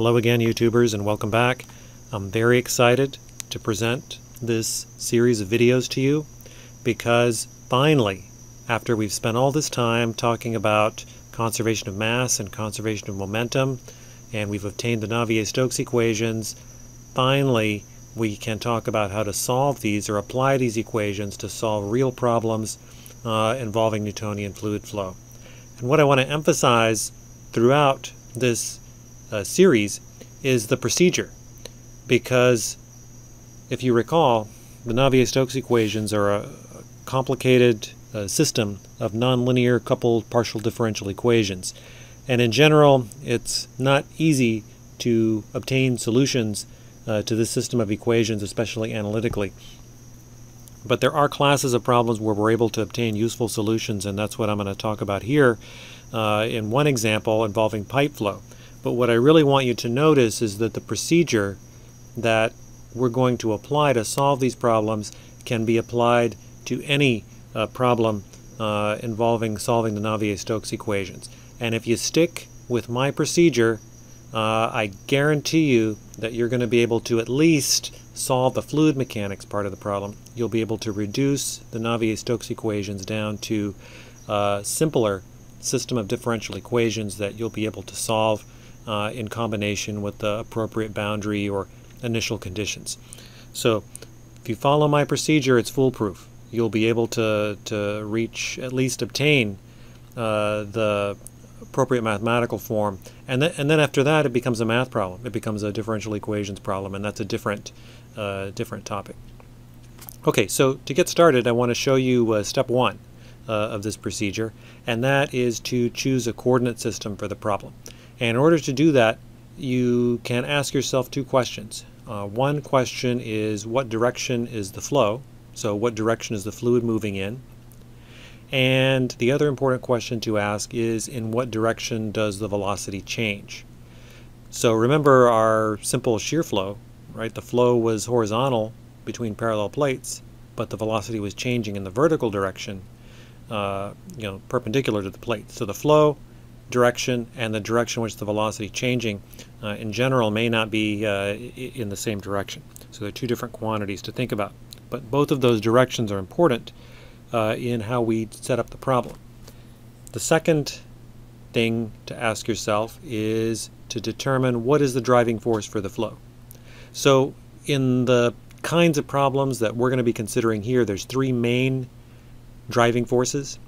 Hello again, YouTubers, and welcome back. I'm very excited to present this series of videos to you because finally, after we've spent all this time talking about conservation of mass and conservation of momentum, and we've obtained the Navier-Stokes equations, finally we can talk about how to solve these or apply these equations to solve real problems uh, involving Newtonian fluid flow. And what I want to emphasize throughout this uh, series is the procedure. Because if you recall, the Navier-Stokes equations are a complicated uh, system of nonlinear coupled partial differential equations. And in general, it's not easy to obtain solutions uh, to this system of equations, especially analytically. But there are classes of problems where we're able to obtain useful solutions, and that's what I'm going to talk about here uh, in one example involving pipe flow. But what I really want you to notice is that the procedure that we're going to apply to solve these problems can be applied to any uh, problem uh, involving solving the Navier-Stokes equations. And if you stick with my procedure, uh, I guarantee you that you're going to be able to at least solve the fluid mechanics part of the problem. You'll be able to reduce the Navier-Stokes equations down to a uh, simpler system of differential equations that you'll be able to solve uh, in combination with the appropriate boundary or initial conditions. So if you follow my procedure, it's foolproof. You'll be able to, to reach, at least obtain uh, the appropriate mathematical form. And, th and then after that, it becomes a math problem. It becomes a differential equations problem, and that's a different, uh, different topic. Okay, so to get started, I want to show you uh, step one uh, of this procedure, and that is to choose a coordinate system for the problem. And in order to do that, you can ask yourself two questions. Uh, one question is what direction is the flow? So what direction is the fluid moving in? And the other important question to ask is in what direction does the velocity change? So remember our simple shear flow, right? The flow was horizontal between parallel plates, but the velocity was changing in the vertical direction, uh, you know, perpendicular to the plate. So the flow direction and the direction in which the velocity changing uh, in general may not be uh, in the same direction. So they're two different quantities to think about. But both of those directions are important uh, in how we set up the problem. The second thing to ask yourself is to determine what is the driving force for the flow. So in the kinds of problems that we're going to be considering here, there's three main driving forces.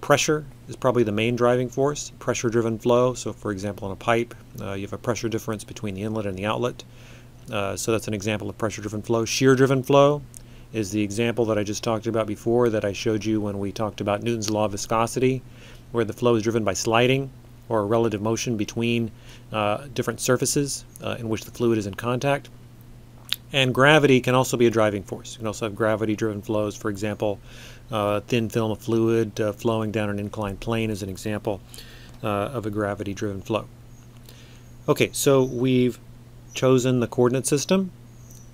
Pressure is probably the main driving force, pressure-driven flow. So for example, in a pipe, uh, you have a pressure difference between the inlet and the outlet. Uh, so that's an example of pressure-driven flow. Shear-driven flow is the example that I just talked about before that I showed you when we talked about Newton's law of viscosity, where the flow is driven by sliding or relative motion between uh, different surfaces uh, in which the fluid is in contact. And gravity can also be a driving force. You can also have gravity-driven flows, for example, uh, thin film of fluid uh, flowing down an inclined plane is an example uh, of a gravity-driven flow. Okay, so we've chosen the coordinate system.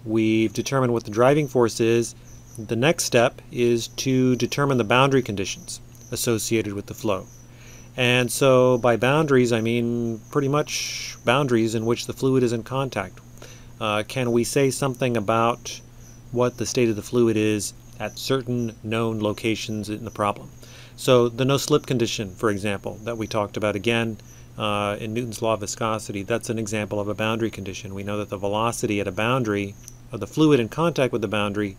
We've determined what the driving force is. The next step is to determine the boundary conditions associated with the flow. And so by boundaries, I mean pretty much boundaries in which the fluid is in contact. Uh, can we say something about what the state of the fluid is at certain known locations in the problem. So the no-slip condition, for example, that we talked about again uh, in Newton's law of viscosity, that's an example of a boundary condition. We know that the velocity at a boundary, of the fluid in contact with the boundary,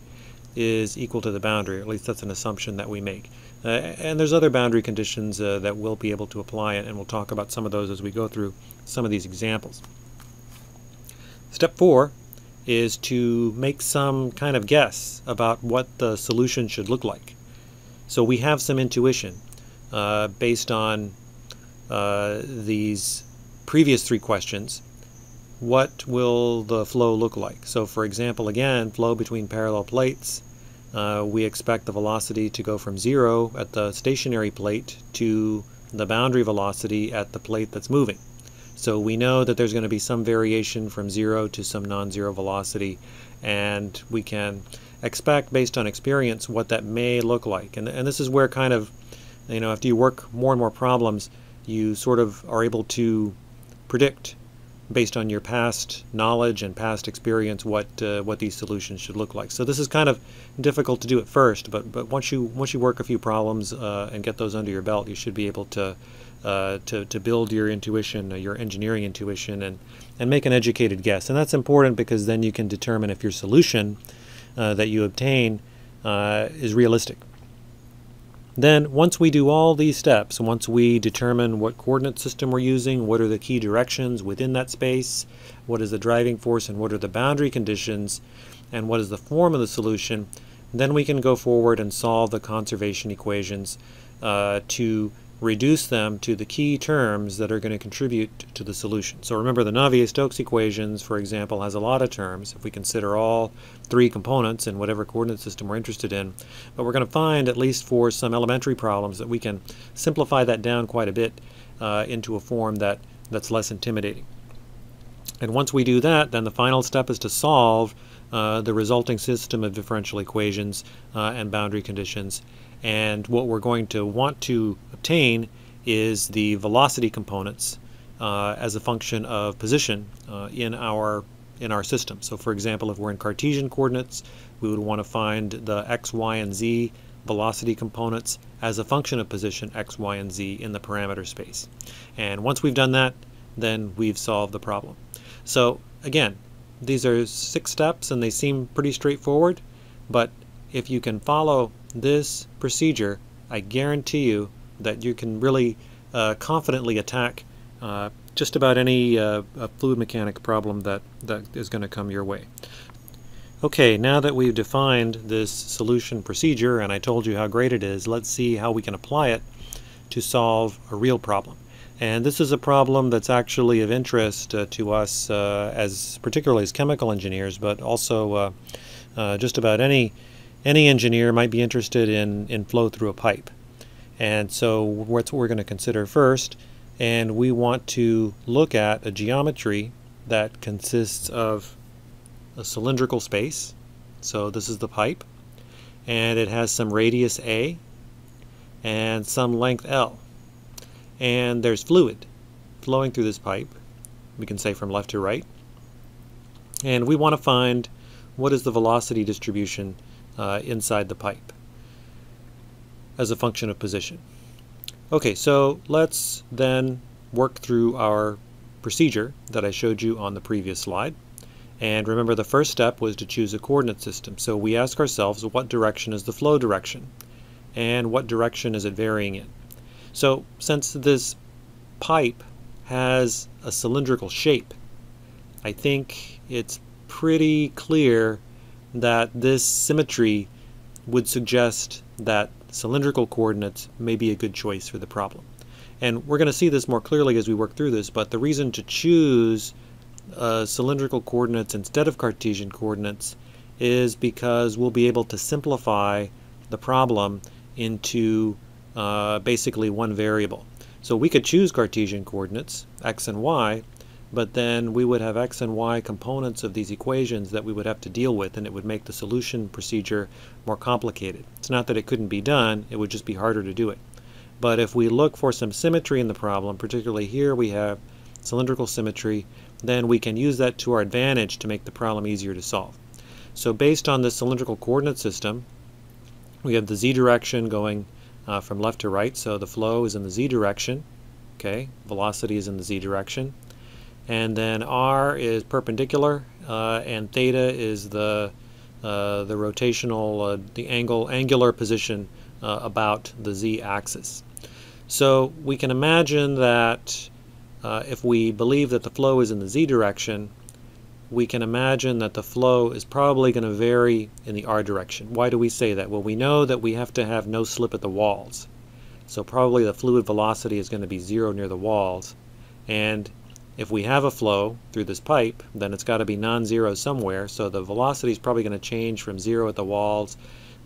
is equal to the boundary, at least that's an assumption that we make. Uh, and there's other boundary conditions uh, that we'll be able to apply, it, and we'll talk about some of those as we go through some of these examples. Step four is to make some kind of guess about what the solution should look like. So we have some intuition uh, based on uh, these previous three questions. What will the flow look like? So for example, again, flow between parallel plates. Uh, we expect the velocity to go from zero at the stationary plate to the boundary velocity at the plate that's moving. So we know that there's going to be some variation from zero to some non-zero velocity, and we can expect based on experience what that may look like. And, and this is where kind of, you know, after you work more and more problems, you sort of are able to predict based on your past knowledge and past experience what uh, what these solutions should look like. So this is kind of difficult to do at first, but but once you once you work a few problems uh, and get those under your belt, you should be able to uh, to to build your intuition, uh, your engineering intuition, and and make an educated guess. And that's important because then you can determine if your solution uh, that you obtain uh, is realistic. Then once we do all these steps, once we determine what coordinate system we're using, what are the key directions within that space, what is the driving force and what are the boundary conditions, and what is the form of the solution, then we can go forward and solve the conservation equations uh, to reduce them to the key terms that are going to contribute to the solution. So remember the Navier-Stokes equations, for example, has a lot of terms if we consider all three components in whatever coordinate system we're interested in. But we're going to find, at least for some elementary problems, that we can simplify that down quite a bit uh, into a form that, that's less intimidating. And once we do that, then the final step is to solve uh, the resulting system of differential equations uh, and boundary conditions and what we're going to want to obtain is the velocity components uh, as a function of position uh, in our in our system. So for example, if we're in Cartesian coordinates, we would want to find the x, y, and z velocity components as a function of position x, y, and z in the parameter space. And once we've done that, then we've solved the problem. So again, these are six steps and they seem pretty straightforward, but if you can follow this procedure, I guarantee you that you can really uh, confidently attack uh, just about any uh, fluid mechanic problem that, that is going to come your way. Okay, now that we've defined this solution procedure and I told you how great it is, let's see how we can apply it to solve a real problem. And this is a problem that's actually of interest uh, to us uh, as particularly as chemical engineers, but also uh, just about any any engineer might be interested in, in flow through a pipe. And so what we're going to consider first. And we want to look at a geometry that consists of a cylindrical space. So this is the pipe. And it has some radius A and some length L. And there's fluid flowing through this pipe. We can say from left to right. And we want to find what is the velocity distribution uh, inside the pipe as a function of position. Okay, so let's then work through our procedure that I showed you on the previous slide. And remember the first step was to choose a coordinate system. So we ask ourselves what direction is the flow direction and what direction is it varying in. So since this pipe has a cylindrical shape, I think it's pretty clear that this symmetry would suggest that cylindrical coordinates may be a good choice for the problem. And we're going to see this more clearly as we work through this, but the reason to choose uh, cylindrical coordinates instead of Cartesian coordinates is because we'll be able to simplify the problem into uh, basically one variable. So we could choose Cartesian coordinates, x and y, but then we would have x and y components of these equations that we would have to deal with and it would make the solution procedure more complicated. It's not that it couldn't be done, it would just be harder to do it. But if we look for some symmetry in the problem, particularly here we have cylindrical symmetry, then we can use that to our advantage to make the problem easier to solve. So based on this cylindrical coordinate system, we have the z direction going uh, from left to right, so the flow is in the z direction, okay, velocity is in the z direction and then r is perpendicular uh, and theta is the uh, the rotational uh, the angle angular position uh, about the z-axis so we can imagine that uh, if we believe that the flow is in the z direction we can imagine that the flow is probably going to vary in the r direction. Why do we say that? Well we know that we have to have no slip at the walls. So probably the fluid velocity is going to be zero near the walls. And if we have a flow through this pipe, then it's got to be non-zero somewhere, so the velocity is probably going to change from zero at the walls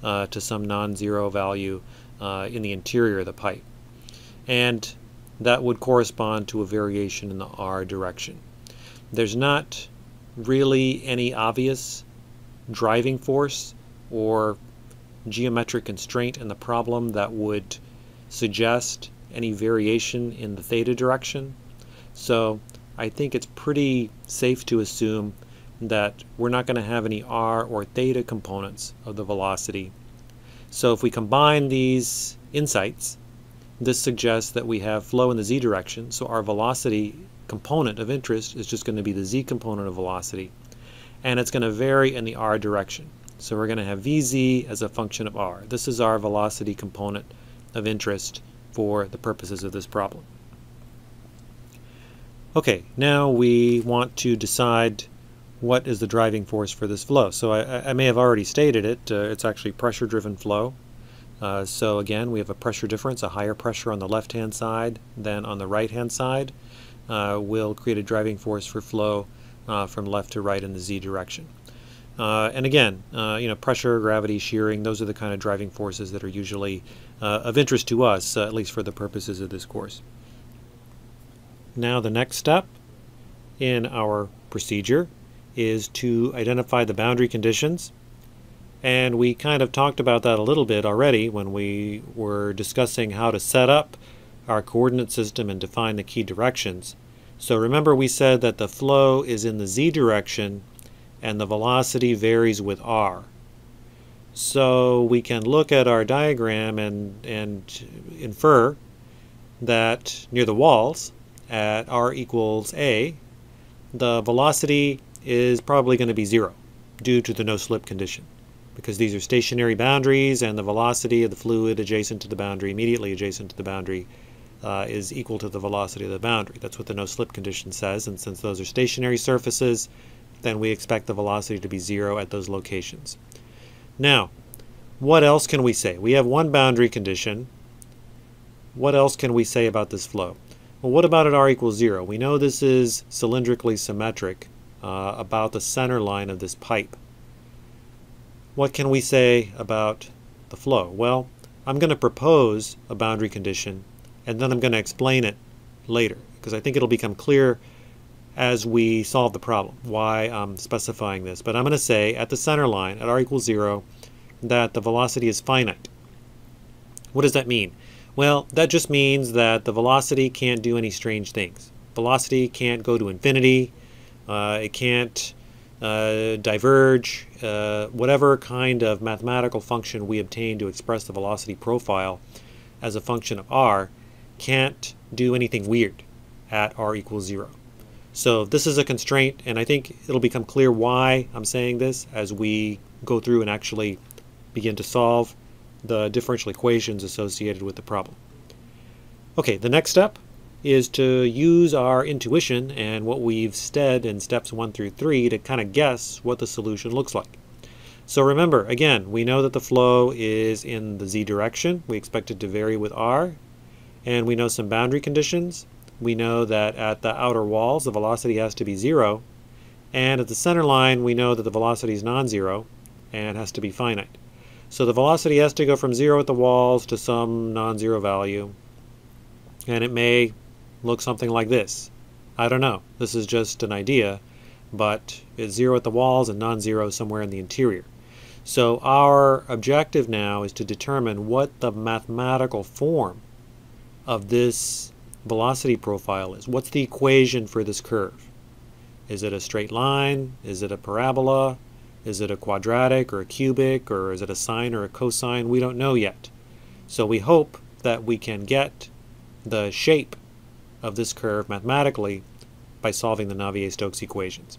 uh, to some non-zero value uh, in the interior of the pipe. And that would correspond to a variation in the r direction. There's not really any obvious driving force or geometric constraint in the problem that would suggest any variation in the theta direction. So I think it's pretty safe to assume that we're not going to have any r or theta components of the velocity. So if we combine these insights, this suggests that we have flow in the z direction, so our velocity component of interest is just going to be the z component of velocity, and it's going to vary in the r direction. So we're going to have vz as a function of r. This is our velocity component of interest for the purposes of this problem. Okay, now we want to decide what is the driving force for this flow. So I, I may have already stated it. Uh, it's actually pressure-driven flow. Uh, so again, we have a pressure difference, a higher pressure on the left-hand side than on the right-hand side uh, will create a driving force for flow uh, from left to right in the z direction. Uh, and again, uh, you know, pressure, gravity, shearing, those are the kind of driving forces that are usually of interest to us, at least for the purposes of this course. Now the next step in our procedure is to identify the boundary conditions. And we kind of talked about that a little bit already when we were discussing how to set up our coordinate system and define the key directions. So remember we said that the flow is in the z direction and the velocity varies with r. So we can look at our diagram and, and infer that near the walls, at r equals a, the velocity is probably going to be zero due to the no-slip condition because these are stationary boundaries and the velocity of the fluid adjacent to the boundary, immediately adjacent to the boundary, uh, is equal to the velocity of the boundary. That's what the no-slip condition says, and since those are stationary surfaces, then we expect the velocity to be zero at those locations. Now, what else can we say? We have one boundary condition. What else can we say about this flow? Well, what about at r equals 0? We know this is cylindrically symmetric uh, about the center line of this pipe. What can we say about the flow? Well, I'm going to propose a boundary condition and then I'm going to explain it later because I think it'll become clear as we solve the problem why I'm specifying this. But I'm going to say at the center line at r equals 0 that the velocity is finite. What does that mean? Well, that just means that the velocity can't do any strange things. Velocity can't go to infinity. Uh, it can't uh, diverge. Uh, whatever kind of mathematical function we obtain to express the velocity profile as a function of r can't do anything weird at r equals 0. So this is a constraint, and I think it'll become clear why I'm saying this as we go through and actually begin to solve the differential equations associated with the problem. Okay, the next step is to use our intuition and what we've said in steps 1 through 3 to kind of guess what the solution looks like. So remember, again, we know that the flow is in the z direction. We expect it to vary with r. And we know some boundary conditions. We know that at the outer walls, the velocity has to be 0. And at the center line, we know that the velocity is non-zero and has to be finite. So the velocity has to go from zero at the walls to some non-zero value. And it may look something like this. I don't know. This is just an idea, but it's zero at the walls and non-zero somewhere in the interior. So our objective now is to determine what the mathematical form of this velocity profile is. What's the equation for this curve? Is it a straight line? Is it a parabola? Is it a quadratic or a cubic or is it a sine or a cosine? We don't know yet. So we hope that we can get the shape of this curve mathematically by solving the Navier-Stokes equations.